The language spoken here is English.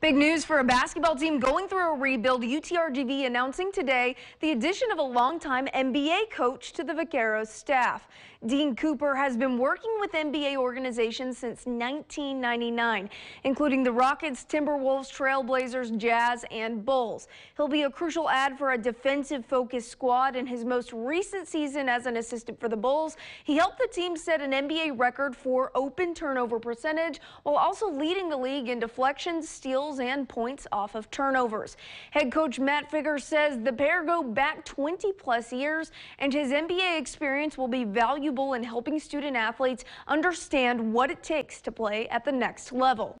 Big news for a basketball team going through a rebuild. UTRGV announcing today the addition of a longtime NBA coach to the Vaqueros staff. Dean Cooper has been working with NBA organizations since 1999, including the Rockets, Timberwolves, Trailblazers, Jazz, and Bulls. He'll be a crucial add for a defensive-focused squad. In his most recent season as an assistant for the Bulls, he helped the team set an NBA record for open turnover percentage while also leading the league in deflections, steals, and points off of turnovers. Head coach Matt Figger says the pair go back 20 plus years and his NBA experience will be valuable in helping student athletes understand what it takes to play at the next level.